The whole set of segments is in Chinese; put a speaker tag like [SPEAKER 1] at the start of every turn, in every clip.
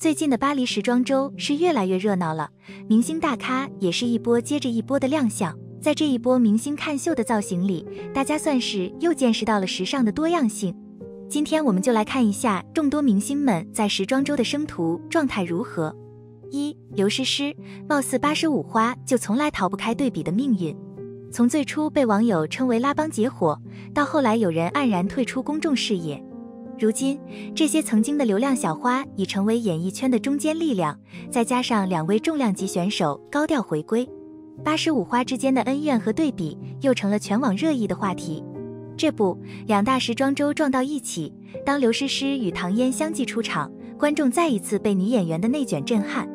[SPEAKER 1] 最近的巴黎时装周是越来越热闹了，明星大咖也是一波接着一波的亮相。在这一波明星看秀的造型里，大家算是又见识到了时尚的多样性。今天我们就来看一下众多明星们在时装周的生图状态如何。一刘诗诗，貌似八十五花就从来逃不开对比的命运。从最初被网友称为拉帮结伙，到后来有人黯然退出公众视野。如今，这些曾经的流量小花已成为演艺圈的中坚力量。再加上两位重量级选手高调回归，八十五花之间的恩怨和对比又成了全网热议的话题。这不，两大时装周撞到一起，当刘诗诗与唐嫣相继出场，观众再一次被女演员的内卷震撼。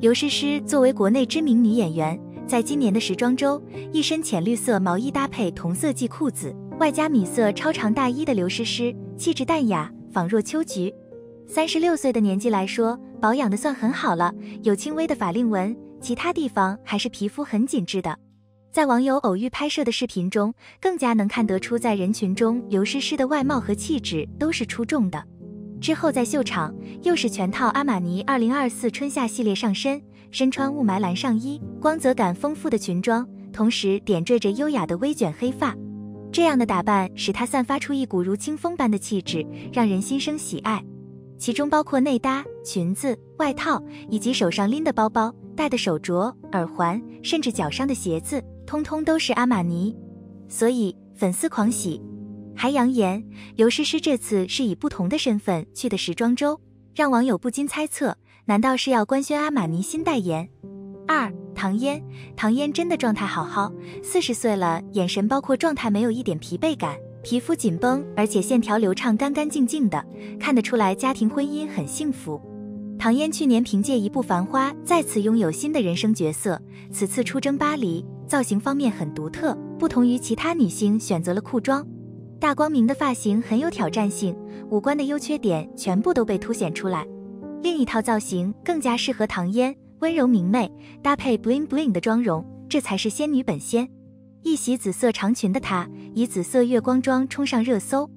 [SPEAKER 1] 刘诗诗作为国内知名女演员，在今年的时装周，一身浅绿色毛衣搭配同色系裤子。外加米色超长大衣的刘诗诗，气质淡雅，仿若秋菊。三十六岁的年纪来说，保养的算很好了，有轻微的法令纹，其他地方还是皮肤很紧致的。在网友偶遇拍摄的视频中，更加能看得出，在人群中刘诗诗的外貌和气质都是出众的。之后在秀场，又是全套阿玛尼二零二四春夏系列上身，身穿雾霾蓝上衣，光泽感丰富的裙装，同时点缀着优雅的微卷黑发。这样的打扮使她散发出一股如清风般的气质，让人心生喜爱。其中包括内搭、裙子、外套，以及手上拎的包包、戴的手镯、耳环，甚至脚上的鞋子，通通都是阿玛尼。所以粉丝狂喜，还扬言刘诗诗这次是以不同的身份去的时装周，让网友不禁猜测：难道是要官宣阿玛尼新代言？二唐嫣，唐嫣真的状态好好，四十岁了，眼神包括状态没有一点疲惫感，皮肤紧绷，而且线条流畅，干干净净的，看得出来家庭婚姻很幸福。唐嫣去年凭借一部《繁花》再次拥有新的人生角色，此次出征巴黎，造型方面很独特，不同于其他女星选择了裤装，大光明的发型很有挑战性，五官的优缺点全部都被凸显出来。另一套造型更加适合唐嫣。温柔明媚，搭配 bling bling 的妆容，这才是仙女本仙。一袭紫色长裙的她，以紫色月光妆冲上热搜。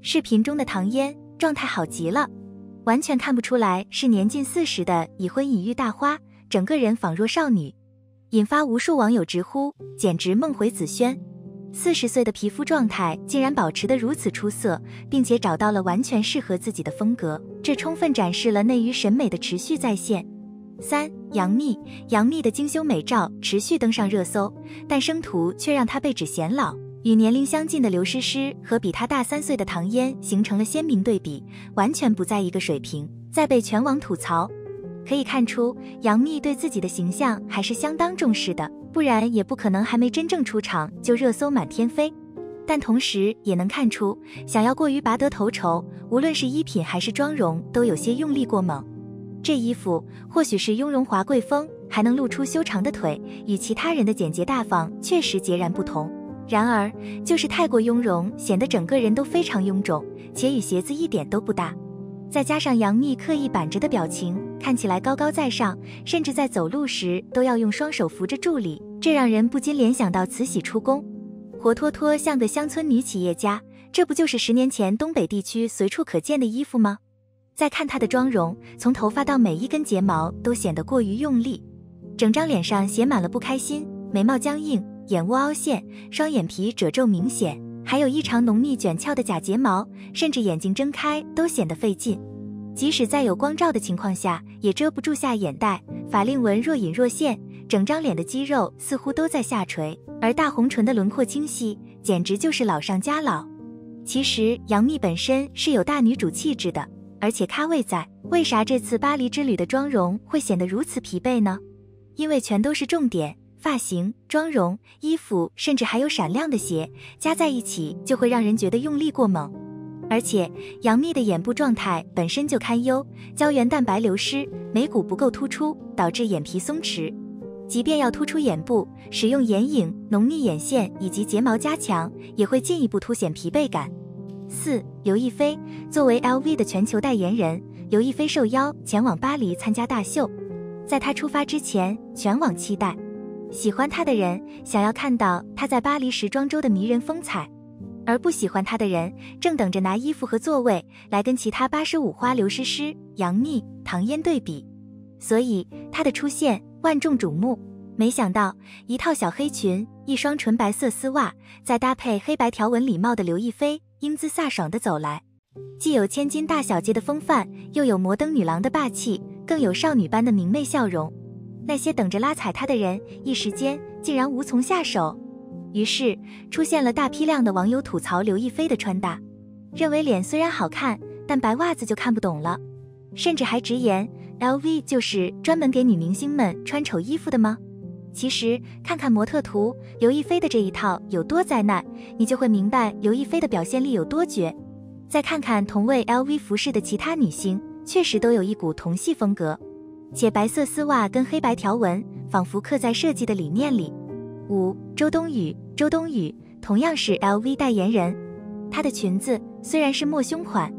[SPEAKER 1] 视频中的唐嫣状态好极了，完全看不出来是年近四十的已婚已育大花，整个人仿若少女，引发无数网友直呼简直梦回紫萱。四十岁的皮肤状态竟然保持得如此出色，并且找到了完全适合自己的风格，这充分展示了内娱审美的持续在线。三杨幂，杨幂的精修美照持续登上热搜，但生图却让她被指显老，与年龄相近的刘诗诗和比她大三岁的唐嫣形成了鲜明对比，完全不在一个水平，在被全网吐槽。可以看出，杨幂对自己的形象还是相当重视的，不然也不可能还没真正出场就热搜满天飞。但同时也能看出，想要过于拔得头筹，无论是衣品还是妆容，都有些用力过猛。这衣服或许是雍容华贵风，还能露出修长的腿，与其他人的简洁大方确实截然不同。然而，就是太过雍容，显得整个人都非常臃肿，且与鞋子一点都不搭。再加上杨幂刻意板着的表情，看起来高高在上，甚至在走路时都要用双手扶着助理，这让人不禁联想到慈禧出宫，活脱脱像个乡村女企业家。这不就是十年前东北地区随处可见的衣服吗？再看她的妆容，从头发到每一根睫毛都显得过于用力，整张脸上写满了不开心，眉毛僵硬，眼窝凹陷，双眼皮褶皱明显，还有异常浓密卷翘的假睫毛，甚至眼睛睁开都显得费劲。即使在有光照的情况下，也遮不住下眼袋，法令纹若隐若现，整张脸的肌肉似乎都在下垂，而大红唇的轮廓清晰，简直就是老上加老。其实杨幂本身是有大女主气质的。而且咖位在，为啥这次巴黎之旅的妆容会显得如此疲惫呢？因为全都是重点，发型、妆容、衣服，甚至还有闪亮的鞋，加在一起就会让人觉得用力过猛。而且杨幂的眼部状态本身就堪忧，胶原蛋白流失，眉骨不够突出，导致眼皮松弛。即便要突出眼部，使用眼影、浓密眼线以及睫毛加强，也会进一步凸显疲惫感。四刘亦菲作为 LV 的全球代言人，刘亦菲受邀前往巴黎参加大秀。在她出发之前，全网期待喜欢她的人想要看到她在巴黎时装周的迷人风采。而不喜欢她的人正等着拿衣服和座位来跟其他八十五花刘诗诗、杨幂、唐嫣对比，所以她的出现万众瞩目。没想到一套小黑裙，一双纯白色丝袜，再搭配黑白条纹礼帽的刘亦菲，英姿飒爽地走来，既有千金大小姐的风范，又有摩登女郎的霸气，更有少女般的明媚笑容。那些等着拉踩她的人，一时间竟然无从下手。于是出现了大批量的网友吐槽刘亦菲的穿搭，认为脸虽然好看，但白袜子就看不懂了，甚至还直言 LV 就是专门给女明星们穿丑衣服的吗？其实看看模特图，刘亦菲的这一套有多灾难，你就会明白刘亦菲的表现力有多绝。再看看同为 LV 服饰的其他女星，确实都有一股同系风格，且白色丝袜跟黑白条纹仿佛刻在设计的理念里。五，周冬雨，周冬雨同样是 LV 代言人，她的裙子虽然是抹胸款，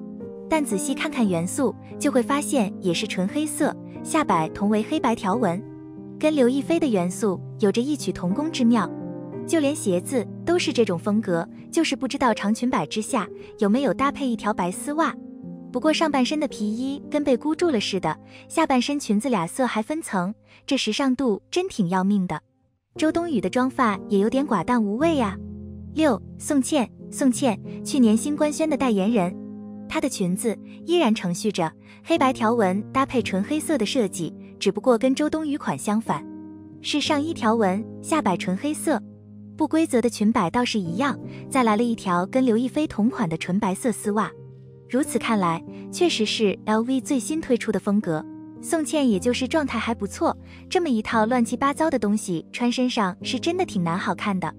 [SPEAKER 1] 但仔细看看元素，就会发现也是纯黑色，下摆同为黑白条纹。跟刘亦菲的元素有着异曲同工之妙，就连鞋子都是这种风格，就是不知道长裙摆之下有没有搭配一条白丝袜。不过上半身的皮衣跟被箍住了似的，下半身裙子俩色还分层，这时尚度真挺要命的。周冬雨的妆发也有点寡淡无味呀。六，宋茜，宋茜去年新官宣的代言人，她的裙子依然承续着黑白条纹搭配纯黑色的设计。只不过跟周冬雨款相反，是上衣条纹，下摆纯黑色，不规则的裙摆倒是一样，再来了一条跟刘亦菲同款的纯白色丝袜。如此看来，确实是 LV 最新推出的风格。宋茜也就是状态还不错，这么一套乱七八糟的东西穿身上是真的挺难好看的。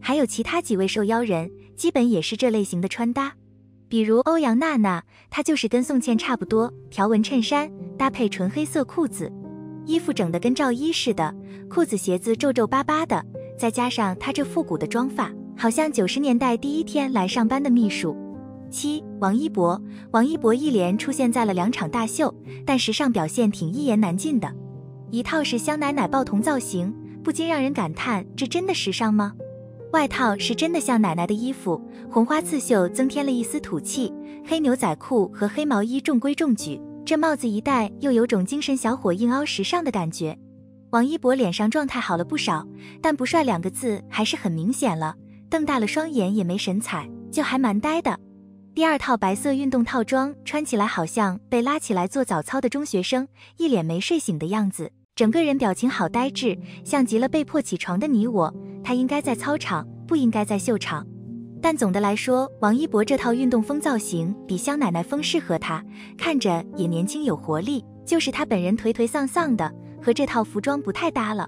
[SPEAKER 1] 还有其他几位受邀人，基本也是这类型的穿搭。比如欧阳娜娜，她就是跟宋茜差不多，条纹衬衫搭配纯黑色裤子，衣服整得跟罩衣似的，裤子鞋子皱皱巴巴的，再加上她这复古的妆发，好像九十年代第一天来上班的秘书。七，王一博，王一博一连出现在了两场大秀，但时尚表现挺一言难尽的，一套是香奶奶爆童造型，不禁让人感叹，这真的时尚吗？外套是真的像奶奶的衣服，红花刺绣增添了一丝土气。黑牛仔裤和黑毛衣中规中矩，这帽子一戴又有种精神小伙硬凹时尚的感觉。王一博脸上状态好了不少，但不帅两个字还是很明显了，瞪大了双眼也没神采，就还蛮呆的。第二套白色运动套装穿起来好像被拉起来做早操的中学生，一脸没睡醒的样子。整个人表情好呆滞，像极了被迫起床的你我。他应该在操场，不应该在秀场。但总的来说，王一博这套运动风造型比香奶奶风适合他，看着也年轻有活力。就是他本人颓颓丧丧的，和这套服装不太搭了。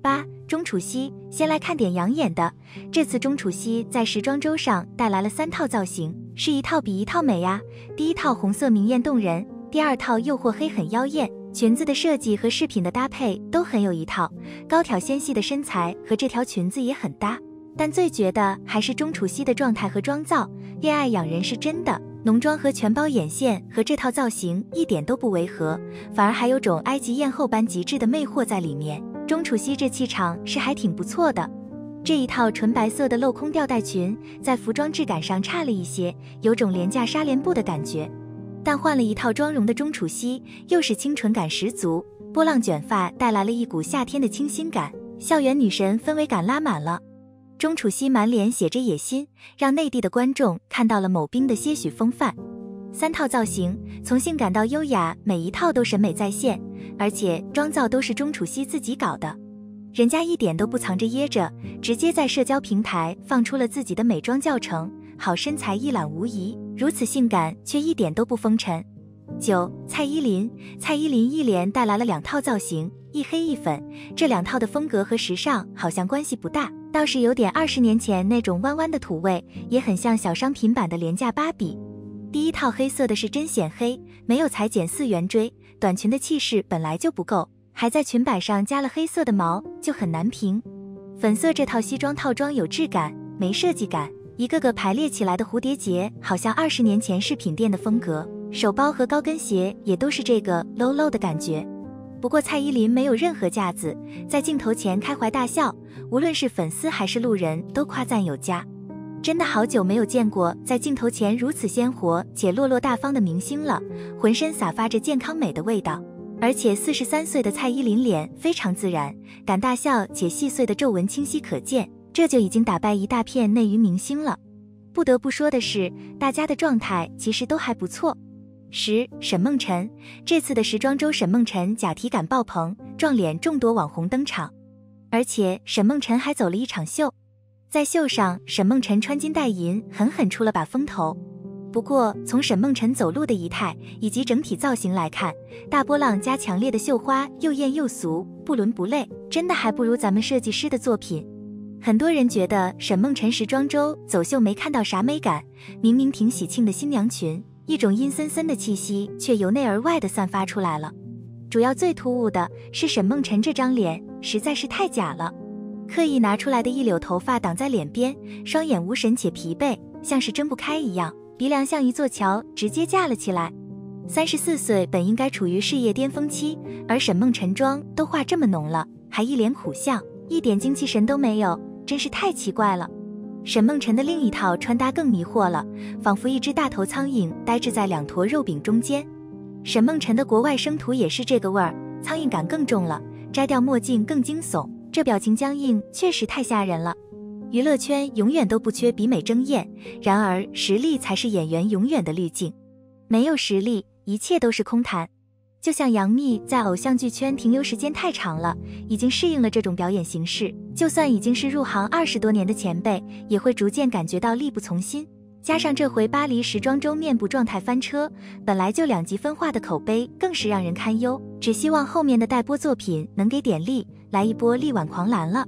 [SPEAKER 1] 八钟楚曦，先来看点养眼的。这次钟楚曦在时装周上带来了三套造型，是一套比一套美呀。第一套红色明艳动人，第二套诱惑黑很妖艳。裙子的设计和饰品的搭配都很有一套，高挑纤细的身材和这条裙子也很搭。但最绝的还是钟楚曦的状态和妆造，恋爱养人是真的，浓妆和全包眼线和这套造型一点都不违和，反而还有种埃及艳后般极致的魅惑在里面。钟楚曦这气场是还挺不错的。这一套纯白色的镂空吊带裙在服装质感上差了一些，有种廉价纱帘布的感觉。但换了一套妆容的钟楚曦，又是清纯感十足，波浪卷发带来了一股夏天的清新感，校园女神氛围感拉满了。钟楚曦满脸写着野心，让内地的观众看到了某冰的些许风范。三套造型，从性感到优雅，每一套都审美在线，而且妆造都是钟楚曦自己搞的，人家一点都不藏着掖着，直接在社交平台放出了自己的美妆教程，好身材一览无遗。如此性感却一点都不风尘。九，蔡依林，蔡依林一连带来了两套造型，一黑一粉，这两套的风格和时尚好像关系不大，倒是有点二十年前那种弯弯的土味，也很像小商品版的廉价芭比。第一套黑色的是真显黑，没有裁剪四圆锥，短裙的气势本来就不够，还在裙摆上加了黑色的毛，就很难评。粉色这套西装套装有质感，没设计感。一个个排列起来的蝴蝶结，好像二十年前饰品店的风格。手包和高跟鞋也都是这个 low low 的感觉。不过蔡依林没有任何架子，在镜头前开怀大笑，无论是粉丝还是路人都夸赞有加。真的好久没有见过在镜头前如此鲜活且落落大方的明星了，浑身散发着健康美的味道。而且四十三岁的蔡依林脸非常自然，敢大笑且细碎的皱纹清晰可见，这就已经打败一大片内娱明星了。不得不说的是，大家的状态其实都还不错。十，沈梦辰这次的时装周，沈梦辰假体感爆棚，撞脸众多网红登场，而且沈梦辰还走了一场秀，在秀上，沈梦辰穿金戴银，狠狠出了把风头。不过，从沈梦辰走路的仪态以及整体造型来看，大波浪加强烈的绣花又艳又俗，不伦不类，真的还不如咱们设计师的作品。很多人觉得沈梦辰时装周走秀没看到啥美感，明明挺喜庆的新娘裙，一种阴森森的气息却由内而外的散发出来了。主要最突兀的是沈梦辰这张脸实在是太假了，刻意拿出来的一绺头发挡在脸边，双眼无神且疲惫，像是睁不开一样。鼻梁像一座桥，直接架了起来。三十四岁本应该处于事业巅峰期，而沈梦辰妆都化这么浓了，还一脸苦相，一点精气神都没有，真是太奇怪了。沈梦辰的另一套穿搭更迷惑了，仿佛一只大头苍蝇呆滞在两坨肉饼中间。沈梦辰的国外生图也是这个味儿，苍蝇感更重了，摘掉墨镜更惊悚，这表情僵硬确实太吓人了。娱乐圈永远都不缺比美争艳，然而实力才是演员永远的滤镜。没有实力，一切都是空谈。就像杨幂在偶像剧圈停留时间太长了，已经适应了这种表演形式，就算已经是入行二十多年的前辈，也会逐渐感觉到力不从心。加上这回巴黎时装周面部状态翻车，本来就两极分化的口碑更是让人堪忧。只希望后面的待播作品能给点力，来一波力挽狂澜了。